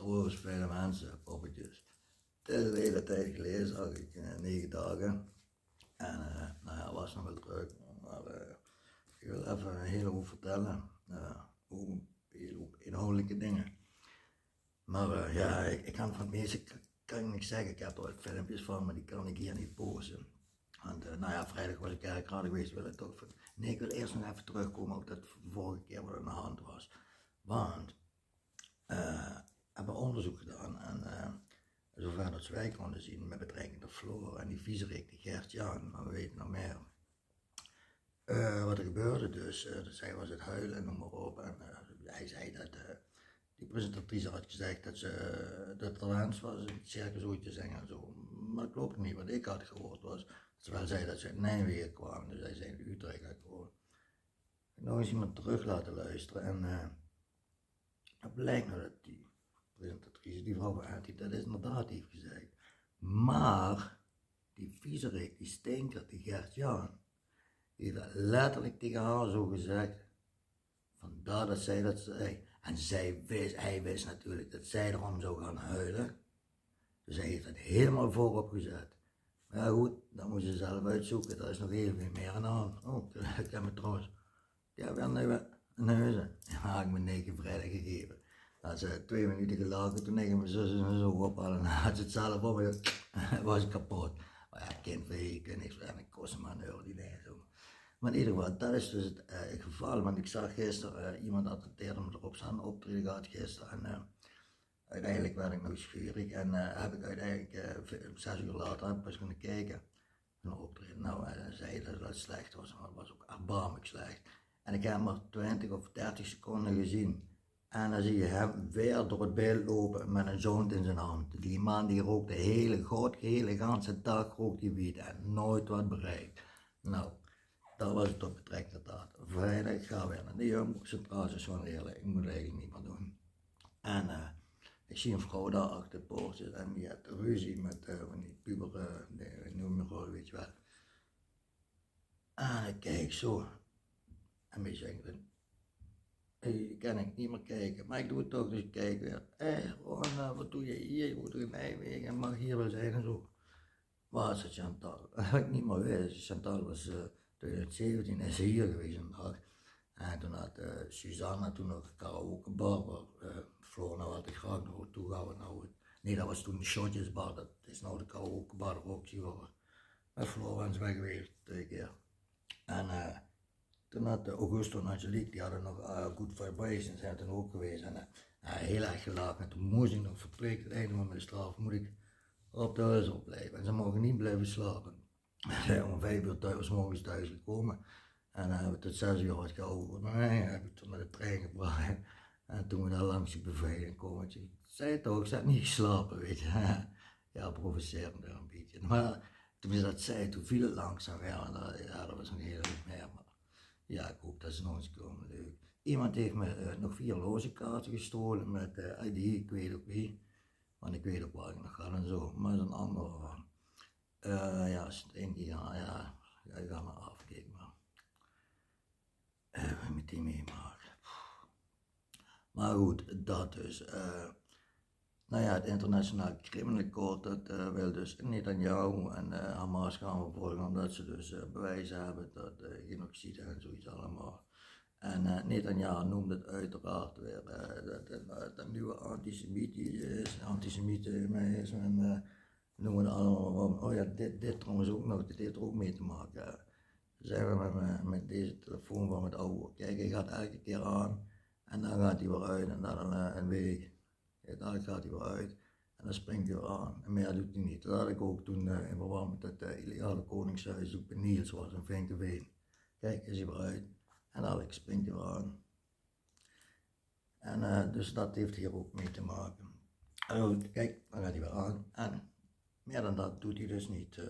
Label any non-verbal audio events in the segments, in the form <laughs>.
over vele mensen, poppetjes. Het is een hele tijd geleden, zag ik, uh, negen dagen. En uh, nou ja, was nog wel druk. Maar uh, ik wil even een hele vertellen. hoop inhoudelijke dingen. Maar ja, ik, kan van het meeste kan ik niks zeggen. Ik heb er filmpjes van, maar die kan ik hier niet posten. Want nou ja, vrijdag was ik raar geweest, wil ik toch. Nee, ik wil eerst nog even terugkomen op dat vorige keer wat er aan de hand was. Want hebben onderzoek gedaan en uh, zover dat wij konden zien met betrekking tot Floor en die viezerik, die Gert-Jan, maar we weten nog meer. Uh, wat er gebeurde dus, zij was het huilen en noem maar op en hij zei dat die presentatrice had gezegd dat ze dat wens was het circus ooit te zingen en zo. Maar dat klopt niet, wat ik had gehoord was, terwijl zij dat ze uit Nijmegen kwamen, dus hij zei in Utrecht had gehoord. Eens iemand terug laten luisteren en het blijkt nou dat die presentatrice, die vrouw van dat is inderdaad heeft gezegd. Maar die viezerik, die stinker, die Gert-Jan, die heeft letterlijk tegen haar zo gezegd. Vandaar dat zij dat zei. En zij wist, hij wist natuurlijk dat zij erom zou gaan huilen. Dus hij heeft het helemaal voorop gezet. Maar goed, dan moet je zelf uitzoeken. Er is nog veel meer aan de. Oh, ik heb me trouwens. Ja, weer een neuzen. Ja, ik me negen vrijdag gegeven. Dat ze twee minuten gelachen, toen ik mijn zus en zo ophalen. <laughs> had ze het zelf op en <laughs> was ik kapot. Maar ja, kind van je kunt niks en ik kost maar een euro die dingen zo. Maar in ieder geval, dat is dus het uh, geval. Want ik zag gisteren, uh, iemand attenteerde me erop staan, optreden gehad gisteren. En uh, uiteindelijk werd ik schurig en heb ik uiteindelijk zes uur later pas kunnen kijken. Een optreden. Nou, hij zei dat het slecht was, maar het was ook erbarmelijk slecht. En ik heb maar 20 of 30 seconden gezien. En dan zie je hem weer door het beeld lopen met een joint in zijn hand. Die man die rookt de hele, god, hele ganse dag rookt die wiet en nooit wat bereikt. Nou, dat was het op betrekking tot Vrijdag gaan we naar de Jumbo-centraal, gewoon eerlijk, ik moet eigenlijk niet meer doen. En uh, ik zie een vrouw daar achter poort en die heeft ruzie met uh, die puberen, noem weet je wel. En ik kijk zo, en ik zeg, ik kan ik niet meer kijken, maar ik doe het toch, dus ik kijk weer. Hey, wat doe je hier? Je moet in Nijmegen, mag hier wel zijn en zo. Waar is het Chantal? <laughs> Dat ik niet meer wist. Chantal was uh, 2017 is ze hier geweest een dag. En toen had uh, Suzanne toen nog een karaokebar, waar uh, nou altijd graag naartoe gaan. We nou, nee, dat was toen de shotjesbar, dat is nou de karaokebar, ook die waar met Floor weg geweest, twee keer. En toen had Augusto en Angelique, die hadden nog uh, Good Vibrations, zijn toen ook geweest. En uh, heel erg gelachen. En toen moest ik nog verplicht, het einde van mijn straf, moet ik op de huis opblijven. En ze mogen niet blijven slapen. <laughs> Ze zijn om vijf uur thuis, morgens thuis gekomen. En we tot zes uur wat gehouden. Maar nee, heb ik toen met de trein gebracht. <laughs> En toen we daar langs de beveiliging komen, ik zei toch, ik zat niet geslapen, weet je. <laughs> ja, provocerend een beetje. Maar toen ze dat zei, toen viel het langzaam weer. Ja, dat was een hele meer. Ja, ik hoop dat ze nog eens komen. Leuk. Iemand heeft me uh, nog vier lozenkaarten gestolen met uh, ID, ik weet ook wie. Want ik weet ook waar ik nog ga en zo. Maar dat is een andere van. Uh, ja, is het ja, ja, ik ga maar afkijken. Met die meemaken. Maar goed, dat dus. Nou ja, het internationaal criminele court dat uh, wil dus Netanyahu en uh, Hamas gaan vervolgen omdat ze dus uh, bewijzen hebben dat genocide en zoiets allemaal. En uh, Netanyahu noemt het uiteraard weer dat het nieuwe antisemitisme is, antisemitisme is en noemen het allemaal, oh ja, dit, dit trouwens ook nog, dit heeft er ook mee te maken. Zijn we met, met deze telefoon van het oude, kijk hij gaat elke keer aan en dan gaat hij weer uit en dan een week dan gaat hij weer uit en dan springt hij weer aan. En meer doet hij niet. Dat had ik ook toen uh, in verband met het uh, illegale koningshuis ook bij Niels was in Vinkenveen. Kijk, is hij weer uit. En Alex springt hij weer aan. En uh, dus dat heeft hier ook mee te maken. En kijk, dan gaat hij weer aan. En meer dan dat doet hij dus niet.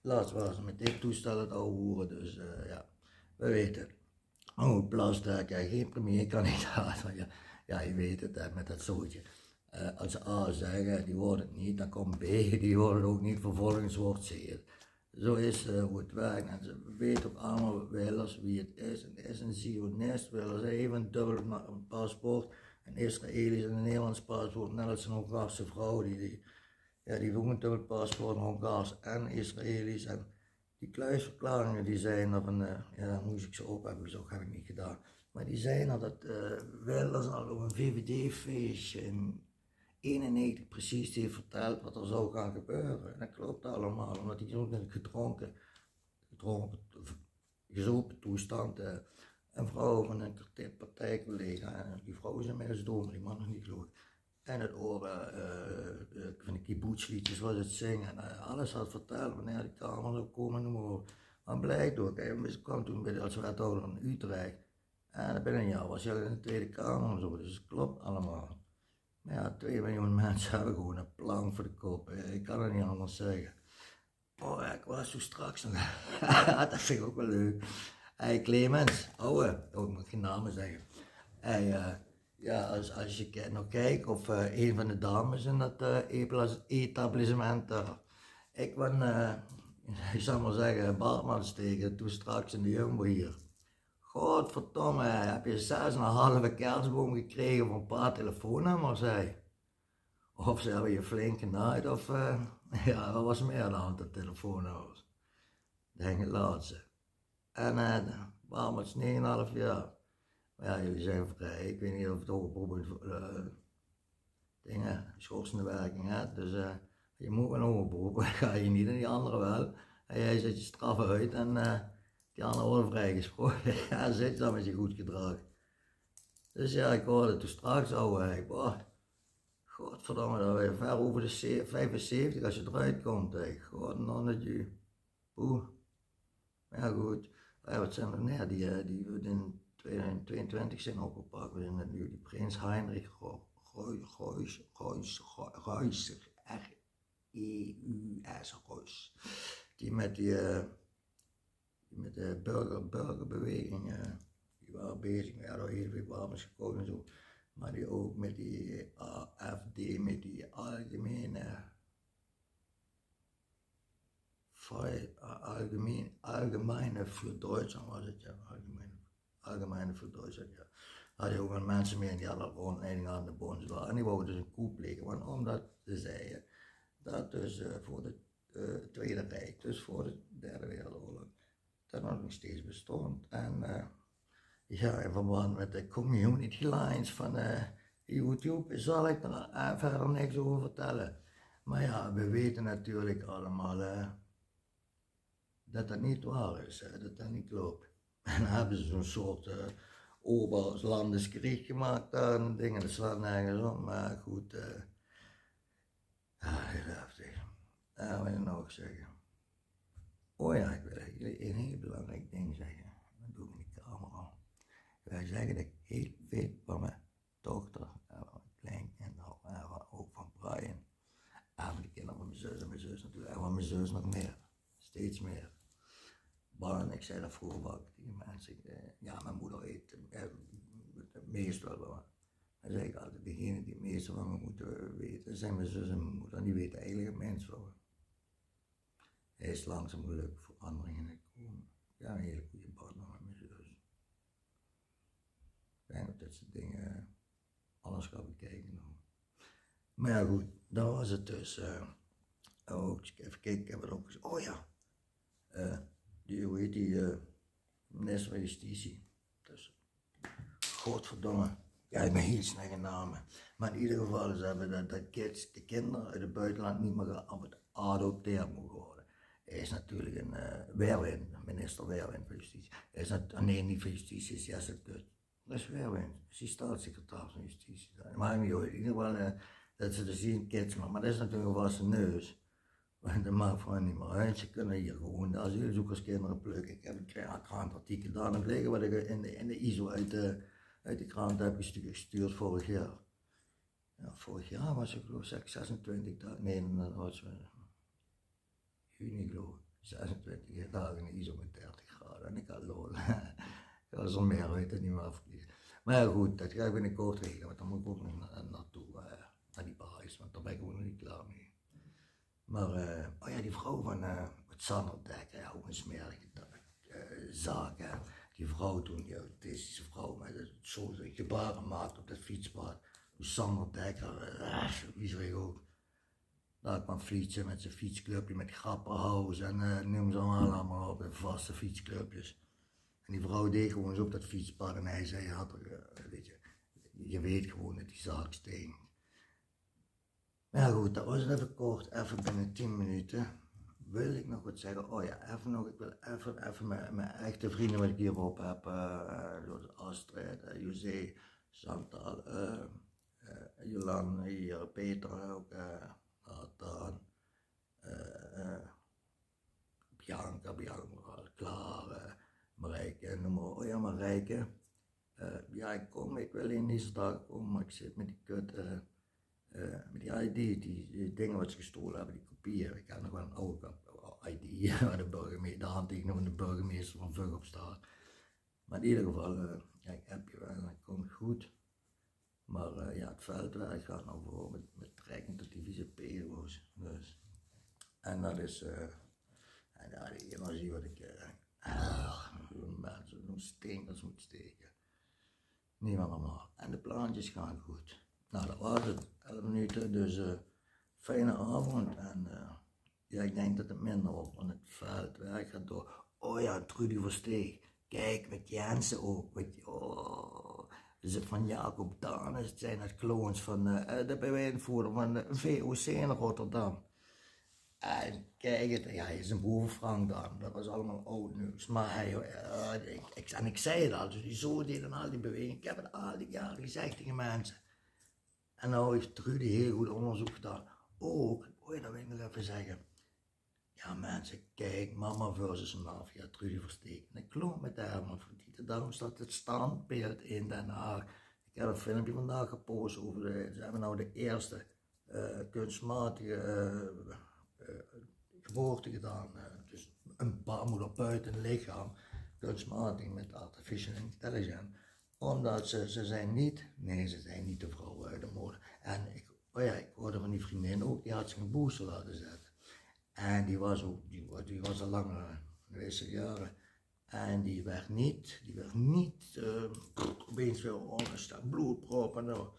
laatst was ze met dit toestel het oude hoeren, dus ja, we weten het. Oh, Plastic, ja, geen premierkandidaat. <laughs> Ja, ja, je weet het, met dat zootje. Uh, als ze A zeggen, die worden het niet, dan komt B, <laughs> die worden ook niet, vervolgens wordt C. Zo is uh, hoe het werkt. En ze weten ook allemaal Willers wie het is. Het is een zionist, Willers heeft een dubbel paspoort. een Israëlisch en een Nederlands paspoort, net als een Hongaarse vrouw, die, ja, die ook een dubbel paspoort, Hongaars en Israëlisch. En die kluisverklaringen die zijn er van, uh, ja, moest ik ze op hebben, zo heb ik niet gedaan. Maar die zijn er dat uh, Wilders al op een VVD-feestje in 91 precies heeft verteld wat er zou gaan gebeuren. En dat klopt allemaal, omdat hij toen gedronken, gedronken, gezopen toestand, uh, een vrouw van een partijcollega, en die vrouw is inmiddels dood, die man nog niet geloof en het oren uh, van de kibbutzliedjes was het zingen. Uh, alles had verteld wanneer die kamer zou komen, noem maar op. Maar blijkt ook, hij kwam toen bij de, als wethouder in Utrecht. En binnen een jaar was hij in de Tweede Kamer en zo, dus het klopt allemaal. Maar ja, twee miljoen <laughs> mensen hebben gewoon een plan voor de kop. Ik kan het niet anders zeggen. Oh, ik was zo straks <laughs> dat vind ik ook wel leuk. Hey Clemens, ouwe, oh, ik moet geen namen zeggen. Hey, uh, ja, als, als je nog kijkt of uh, een van de dames in dat uh, etablissement. Ik ben, <laughs> ik zal maar zeggen, barman steken toen straks in de Jumbo hier. Godverdomme, heb je zes en een halve kerstboom gekregen van een paar telefoonnummers. Of ze hebben je flink genaaid, of uh, <laughs> ja, er was meer dan de telefoonnummers. Denk het laatste. En uh, barmans 9,5 jaar. Maar ja, jullie zijn vrij. Ik weet niet of het bijvoorbeeld uh, dingen, schorsende werking hebt. Dus uh, je moet een hoger beroep, <laughs> ga je niet en die andere wel. En jij zet je straf uit en uh, anderen worden vrijgesproken. ja, zit dan met je goed gedrag. Dus ja, ik hoorde toen straks al, ik, boah, godverdomme, dat je ver over de 75 als je eruit komt. Ik, god, nonnetje. Poeh. Ja goed, wat zijn er nee, die, die, die 2022 zijn opgepakt. We zijn nu die prins Heinrich Reus, R-E-U-S, Reus. Die met die, uh, die met de burger, burgerbeweging, uh, die waren bezig, ja, daar heel veel wapens gekomen en zo. Maar die ook met die AFD, met die algemene, algemeen, algemene voor Duitsland was het ja, algemene algemene verdrukking. Ja. Had je ook wel mensen meer die hadden rondleiding aan de bond En die wouden dus een coup plegen, want omdat ze zeiden dat dus uh, voor de Tweede Rijk, dus voor de Derde steeds bestond. En uh, ja, in verband met de community lines van YouTube zal ik er verder niks over vertellen. Maar ja, we weten natuurlijk allemaal dat dat niet waar is, dat dat niet klopt. <laughs> En dan hebben ze zo'n soort uh, Oberlandeskrieg gemaakt daar en dingen. Dat slaat nergens op, maar goed. Uh, ja, heel heftig. Wil ik nog zeggen? Oh ja, ik wil een heel belangrijk ding zeggen. Dat doe ik in de camera. Wij zeggen dat ik heel veel van mijn dochter en van mijn kleinkinderen en ook van Brian en van de kinderen van mijn zus en mijn zus natuurlijk en van mijn zus nog meer. Steeds meer. Maar ik zei dat vroeger ook tegen mensen. Eh, ja, mijn moeder eet eh, meestal wel. Dan zeg ik altijd, degene die het meeste van me moeten weten, zijn mijn zus en mijn moeder. Die weten eigenlijk het mens wel. Hij is langzaam gelukkig veranderingen in komen. Ja, een hele goede partner met mijn zus. Ik dat ze dingen alles gaan bekijken. Maar ja, goed, dat was het dus. Uh, even kijken, ik heb het opgezet. Oh ja. Uh, die, hoe heet die, uh, minister van Justitie. Dus, godverdomme. Ja, ik ben heel slechte namen. Maar in ieder geval, hebben dat, dat kids, de kinderen uit het buitenland niet meer geadopteerd mogen worden. Hij is natuurlijk een uh, minister Weerwind van Justitie. Hij is net, nee, niet van Justitie, is Jesse Kut. Dat is Weerwind, is die staatssecretaris van Justitie. Maar in ieder geval, uh, dat ze dus zien kids, maar, dat is natuurlijk een wassen neus. Maar dat maakt van niet meer uit. Ze kunnen hier gewoon de asielzoekerskinderen plukken. Ik heb een krantartikel daar nog liggen wat ik in de, in de ISO uit de, uit de krant heb gestuurd vorig jaar. Ja, vorig jaar was ik geloof ik 26 dagen, nee, dat was ik. 26 dagen ISO met 30 graden en ik had lol. <laughs> dat was er meer uit niet meer afvliegen. Maar goed, dat ga ik binnenkort regelen, want dan moet ik ook nog naartoe, uh, naar die baas, want daar ben ik ook nog niet klaar mee. Maar, uh, oh ja, die vrouw van uh, het Zanderdek, ja, ook een smerige zaak. Hè. Die vrouw toen, die autistische vrouw, met zo gebaren maakt op dat fietspad. Sander Dekker, wie zeg ook. Daar kwam fietsen met zijn fietsclubje, met grappenhuis en uh, noem ze allemaal op, vaste fietsclubjes. En die vrouw deed gewoon zo op dat fietspad en hij zei, had uh, weet je, je weet gewoon dat die zaak steen. Maar ja goed, dat was even kort, even binnen 10 minuten. Wil ik nog wat zeggen? Oh ja, even nog, ik wil even, even mijn, mijn echte vrienden wat ik hierop heb, uh, Astrid, uh, José, Chantal, Jolan, hier, Peter ook, uh, Nathan, uh, Bianca, Bianca, Clara, Marijke, noem maar Oh ja, Marijke. Uh, ja, ik kom, ik wil in deze dag komen, maar ik zit met die kut, met die ID, die, dingen wat ze gestolen hebben, die kopieën. Ik heb nog wel een oude ID <laughs> waar de, burgemeester, de handtekening van de burgemeester van Vug op staat. Maar in ieder geval, ik heb je wel, dat komt goed. Maar ja, het veldwerk gaat nou voor met, met trekking tot die pedo's. Dus. En dat is, en ja, die energie wat ik, uh, mensen, zo'n stinkers moet steken. Niet meer normaal. En de plaatjes gaan goed. Nou, dat was het. 11 minuten, dus uh, fijne avond. En uh, ja, ik denk dat het minder wordt, want het veld werk gaat door. Oh ja, Trudy Versteeg. Kijk, met Jensen ook. Met, oh, van Jacob Danes, het zijn het clones van uh, de bewindvoerder van de VOC in Rotterdam. En kijk het, ja, hij is een boven Frank dan. Dat was allemaal oud nieuws. Maar hij, ik, ik, en ik zei het al, dus die zo deden al die bewegingen. Ik heb het al die jaren gezegd tegen mensen. En nou heeft Trudy heel goed onderzoek gedaan. Ook, oh, dat wil ik nog even zeggen. Ja mensen, kijk, mama versus mafia, Trudy Versteek. En ik geloof met haar, want daarom staat het standbeeld in Den Haag. Ik heb een filmpje vandaag gepost over de, ze hebben nou de eerste uh, kunstmatige... Uh, uh, geboorte gedaan. Dus een baarmoeder buiten het lichaam, kunstmatig met artificial intelligence. Omdat ze, ze zijn niet, nee ze zijn niet de vrouw uit de mode. En ik, oh ja, ik hoorde van die vriendin ook, die had zich een booster laten zetten. En die was ook, die, was al langer, deze jaren. En die werd niet, die werd niet uh, opeens weer ongesteld, bloedprop en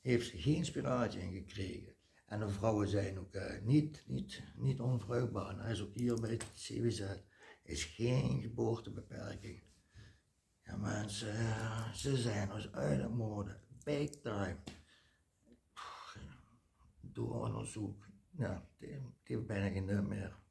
heeft ze geen spiraatje in gekregen. En de vrouwen zijn ook uh, niet, niet, niet onvruchtbaar. Hij is ook hier bij het CWZ. is geen geboortebeperking. Ja mensen, uh, ze zijn ons uit de mode. Big time. Door onderzoek. Ja, die, die bijna geen nut meer.